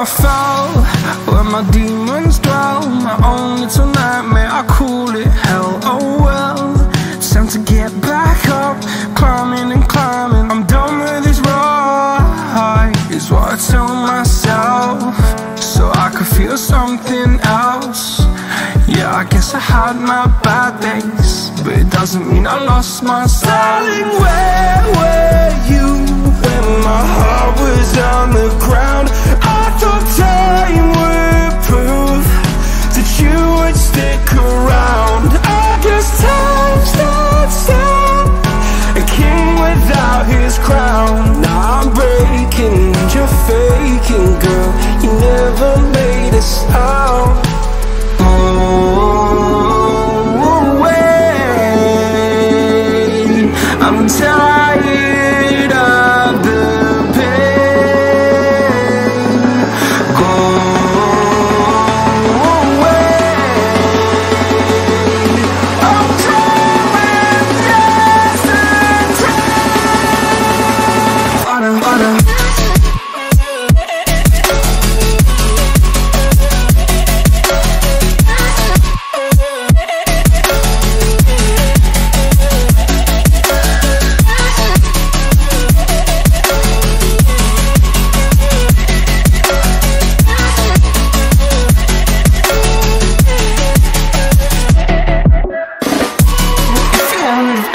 I fell where my demons dwell. My own little nightmare, I call it hell. Oh well, time to get back up, climbing and climbing. I'm done with this ride, is what I tell myself, so I could feel something else. Yeah, I guess I had my bad days, but it doesn't mean I lost my. Darling, where were you when my heart was on the ground? Without his crown. Now I'm breaking,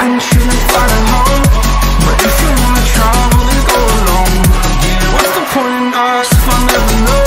shouldn't find a home But if you wanna travel, then go alone what's the point in us if I never know?